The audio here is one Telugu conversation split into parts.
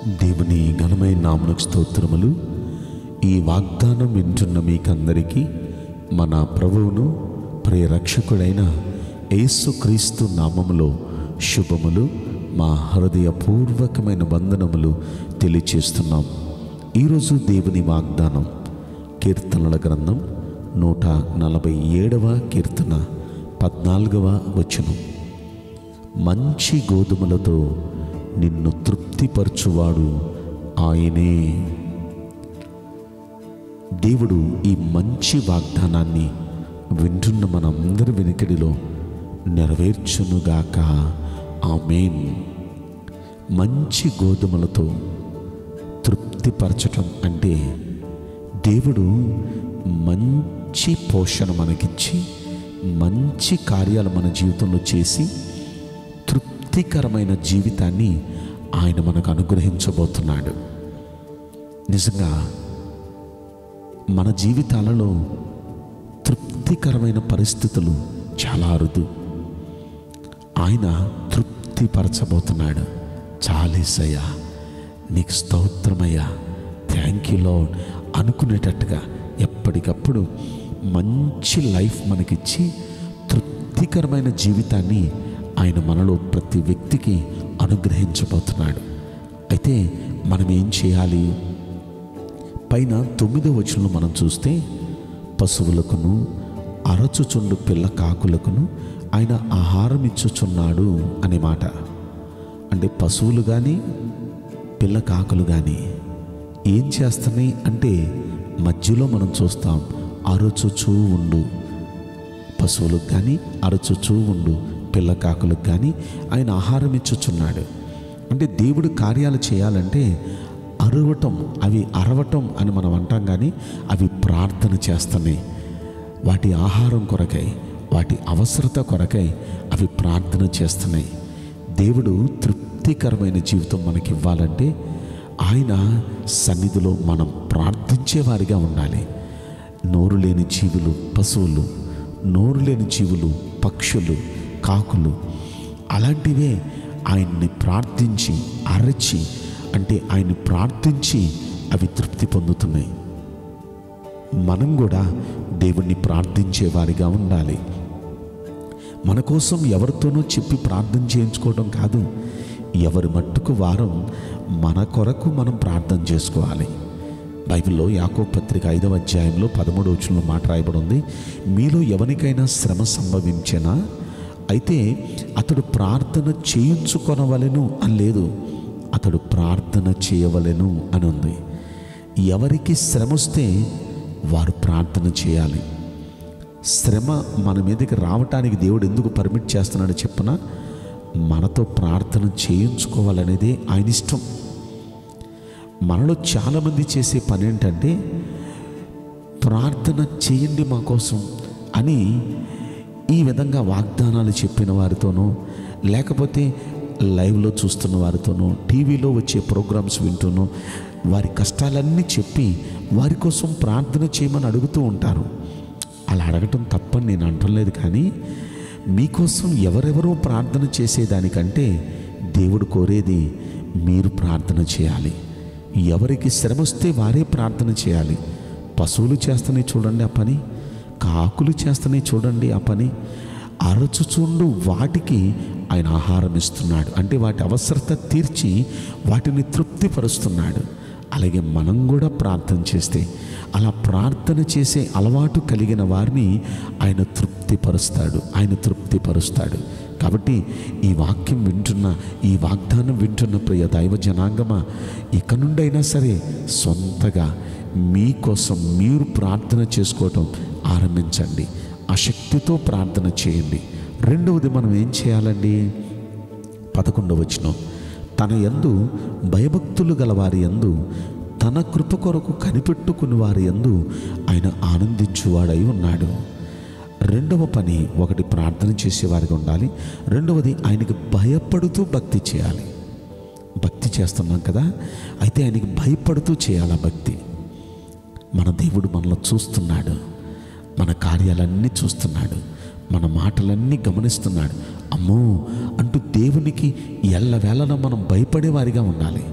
దేవుని ఘనమైన నామునకు స్తోత్రములు. ఈ వాగ్దానం వింటున్న మీకందరికీ మన ప్రభువును ప్రియరక్షకుడైన యేసుక్రీస్తు నామములో శుభములు. మా హృదయపూర్వకమైన వందనములు తెలియచేస్తున్నాం. ఈరోజు దేవుని వాగ్దానం కీర్తనల గ్రంథం నూట నలభై ఏడవ కీర్తన పద్నాలుగవ వచనం. మంచి గోధుమలతో నిన్ను తృప్తిపరచువాడు ఆయనే. దేవుడు ఈ మంచి వాగ్దానాన్ని వింటున్న మనందరి వెనుకడిలో నెరవేర్చునుగాక. ఆమెన్. మంచి గోధుమలతో తృప్తిపరచటం అంటే దేవుడు మంచి పోషణ మనకిచ్చి మంచి కార్యాలు మన జీవితంలో చేసి తృప్తికరమైన జీవితాన్ని ఆయన మనకు అనుగ్రహించబోతున్నాడు. నిజంగా మన జీవితాలలో తృప్తికరమైన పరిస్థితులు చాలా అరుదు. ఆయన తృప్తిపరచబోతున్నాడు. చాలేసయ్యా నీకు స్తోత్రమయ్యా. థ్యాంక్ యూ అనుకునేటట్టుగా ఎప్పటికప్పుడు మంచి లైఫ్ మనకిచ్చి తృప్తికరమైన జీవితాన్ని ఆయన మనలో ప్రతి వ్యక్తికి అనుగ్రహించబోతున్నాడు. అయితే మనం ఏం చేయాలి? పైన తొమ్మిదో వచనంలో మనం చూస్తే పశువులకును అరచుచుండు పిల్ల కాకులకును ఆయన ఆహారం ఇచ్చుచున్నాడు అనే మాట. అంటే పశువులు కానీ పిల్ల కాకులు కానీ ఏం చేస్తున్నాయి? అంటే మధ్యలో మనం చూస్తాం అరచుచూ ఉండు. పశువులకు కానీ అరచుచూ ఉండు. పిల్ల కాకులకు కానీ ఆయన ఆహారం ఇచ్చుచున్నాడు. అంటే దేవుడు కార్యాలు చేయాలంటే అరవటం అవి అరవటం అని మనం అంటాం కానీ అవి ప్రార్థన చేస్తున్నాయి. వాటి ఆహారం కొరకై వాటి అవసరత కొరకై అవి ప్రార్థన చేస్తున్నాయి. దేవుడు తృప్తికరమైన జీవితం మనకి ఇవ్వాలంటే ఆయన సన్నిధిలో మనం ప్రార్థించేవారిగా ఉండాలి. నోరు లేని జీవులు పశువులు నోరు లేని జీవులు పక్షులు కాకులు. అలాంటివే ఆయన్ని ప్రార్థించి అరచి అంటే ఆయన్ని ప్రార్థించి అవి తృప్తి పొందుతున్నాయి. మనం కూడా దేవుణ్ణి ప్రార్థించే వారిగా ఉండాలి. మన కోసం ఎవరితోనూ చెప్పి ప్రార్థన చేయించుకోవడం కాదు. ఎవరి మట్టుకు వారం మన కొరకు మనం ప్రార్థన చేసుకోవాలి. బైబిల్లో యాకో పత్రిక ఐదవ అధ్యాయంలో పదమూడు వచనంలో మాట రాయబడి ఉంది. మీలో ఎవరికైనా శ్రమ సంభవించినా అయితే అతడు ప్రార్థన చేయించుకొనవలెను అని లేదు. అతడు ప్రార్థన చేయవలెను అని ఉంది. ఎవరికి శ్రమ వస్తే వారు ప్రార్థన చేయాలి. శ్రమ మన మీదకి రావటానికి దేవుడు ఎందుకు పర్మిట్ చేస్తున్నాడో చెప్పిన? మనతో ప్రార్థన చేయించుకోవాలనేదే ఆయన ఇష్టం. మనలో చాలామంది చేసే పని ఏంటంటే ప్రార్థన చేయండి మా కోసం అని ఈ విధంగా వాగ్దానాలు చెప్పిన వారితోనో లేకపోతే లైవ్లో చూస్తున్న వారితోనో టీవీలో వచ్చే ప్రోగ్రామ్స్ వింటూనో వారి కష్టాలన్నీ చెప్పి వారి కోసం ప్రార్థన చేయమని అడుగుతూ ఉంటారు. అలా అడగటం తప్పని నేను అంటలేదు కానీ మీకోసం ఎవరెవరో ప్రార్థన చేసేదానికంటే దేవుడు కోరేది మీరు ప్రార్థన చేయాలి. ఎవరికి శ్రమ వస్తే వారే ప్రార్థన చేయాలి. పశువులు చేస్తనే చూడండి ఆ పని. కాకులు చేస్తనే చూడండి ఆ పని. అరచుచుండు వాటికి ఆయన ఆహారం ఇస్తున్నాడు. అంటే వాటి అవసరత తీర్చి వాటిని తృప్తిపరుస్తున్నాడు. అలాగే మనం కూడా ప్రార్థన చేస్తే అలా ప్రార్థన చేసే అలవాటు కలిగిన వారిని ఆయన తృప్తిపరుస్తాడు. ఆయన తృప్తిపరుస్తాడు. కాబట్టి ఈ వాక్యం వింటున్న ఈ వాగ్దానం వింటున్న ప్రియ దైవ జనాంగమా ఇక నుండైనా సరే సొంతగా మీకోసం మీరు ప్రార్థన చేసుకోవటం ఆరంభించండి. ఆ శక్తితో ప్రార్థన చేయండి. రెండవది మనం ఏం చేయాలండి? పదకొండవ వచనం. తన యందు భయభక్తులు గల వారి యందు తన కృప కొరకు కనిపెట్టుకుని వారి యందు ఆయన ఆనందించువాడై ఉన్నాడు. రెండవ పని ఒకటి ప్రార్థన చేసేవారిగా ఉండాలి. రెండవది ఆయనకి భయపడుతూ భక్తి చేయాలి. భక్తి చేస్తున్నాం కదా? అయితే ఆయనకి భయపడుతూ చేయాలి ఆ భక్తి. మన దేవుడు మనలో చూస్తున్నాడు. మన కార్యాలన్నీ చూస్తున్నాడు. మన మాటలన్నీ గమనిస్తున్నాడు. అమ్మో! అంటూ దేవునికి ఎల్లవేళలా మనం భయపడేవారిగా ఉండాలి.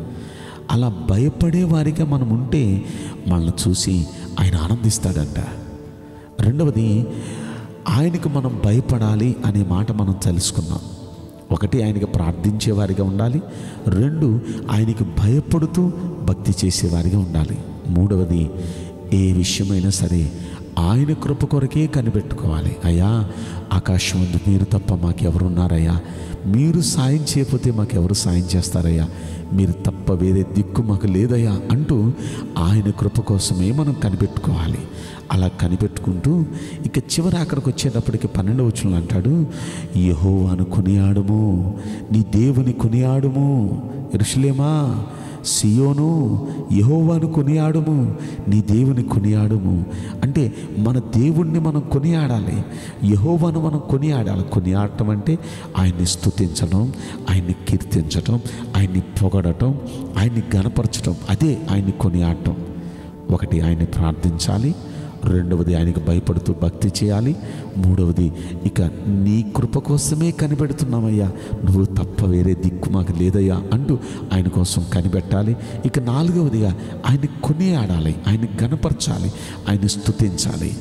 అలా భయపడేవారిగా మనం ఉంటే మనల్ని చూసి ఆయన ఆనందిస్తాడంట. రెండవది ఆయనకు మనం భయపడాలి అనే మాట మనం తెలుసుకున్నాం. ఒకటి ఆయనకి ప్రార్థించేవారిగా ఉండాలి. రెండు ఆయనకి భయపడుతూ భక్తి చేసేవారిగా ఉండాలి. మూడవది ఏ విషయమైనా సరే ఆయన కృప కొరకే కనిపెట్టుకోవాలి. అయ్యా ఆకాశం ముందు మీరు తప్ప మాకెవరున్నారయ్యా? మీరు సాయం చేయకపోతే మాకెవరు సాయం చేస్తారయ్యా? మీరు తప్ప వేరే దిక్కు మాకు లేదయ్యా అంటూ ఆయన కృప కోసమే మనం కనిపెట్టుకోవాలి. అలా కనిపెట్టుకుంటూ ఇక చివరి అక్కడికి వచ్చేటప్పటికి పన్నెండు వచనంలో అంటాడు యహోవాను కొనియాడుము నీ దేవుని కొనియాడుము ఎరుషులేమా సియోను యహోవాను కొనియాడము నీ దేవుని కొనియాడము. అంటే మన దేవుణ్ణి మనం కొనియాడాలి. యహోవాను మనం కొనియాడాలి. కొనియాడటం అంటే ఆయన్ని స్తుతించడం ఆయన్ని కీర్తించడం ఆయన్ని పొగడటం ఆయన్ని గనపరచడం అదే ఆయన్ని కొనియాడటం. ఒకటి ఆయన్ని ప్రార్థించాలి. రెండవది ఆయనకు భయపడుతూ భక్తి చేయాలి. మూడవది ఇక నీ కృప కోసమే కనిపెడుతున్నామయ్యా. నువ్వు తప్ప వేరే దిక్కు మాకు లేదయ్యా అంటూ ఆయన కోసం కనిపెట్టాలి. ఇక నాలుగవదిగా ఆయన కొనియాడాలి ఆయన గనపరచాలి ఆయన స్థుతించాలి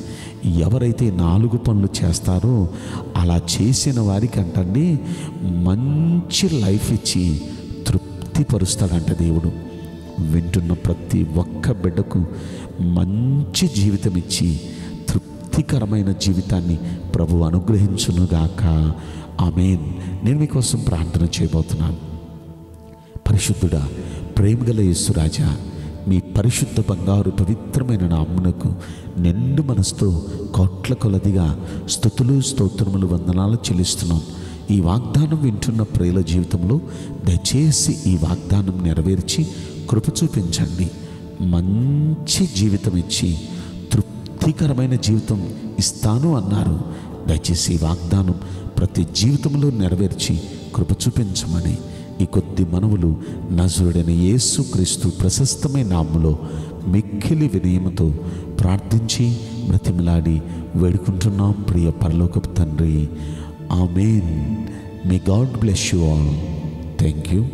ఎవరైతే నాలుగు పనులు చేస్తారో అలా చేసిన వారికి అంటండి మంచి లైఫ్ ఇచ్చి తృప్తిపరుస్తాడంట దేవుడు. వింటున్న ప్రతి ఒక్క బిడ్డకు మంచి జీవితం ఇచ్చి తృప్తికరమైన జీవితాన్ని ప్రభు అనుగ్రహించునుగాక. ఆమెన్. నేను మీకోసం ప్రార్థన చేయబోతున్నాను. పరిశుద్ధుడా ప్రేమగల యేసురాజా మీ పరిశుద్ధ బంగారు పవిత్రమైన నామ్మునకు నిండు మనసుతో కోట్ల కొలదిగా స్థుతులు స్తోత్రములు వందనాలు చెల్లిస్తున్నాం. ఈ వాగ్దానం వింటున్న ప్రియుల జీవితంలో దయచేసి ఈ వాగ్దానం నెరవేర్చి కృప చూపించండి. మంచి జీవితం ఇచ్చి తృప్తికరమైన జీవితం ఇస్తాను అన్నారు. దయచేసి వాగ్దానం ప్రతి జీవితంలో నెరవేర్చి కృప చూపించమని ఈ కొద్ది మనవులు నజరుడైన యేసు క్రీస్తు ప్రశస్తమైన నామంలో మిక్కిలి వినయముతో ప్రార్థించి బ్రతిమలాడి వేడుకుంటున్నాం. ప్రియ పరలోకపు తండ్రి. Amen. May God bless you all thank you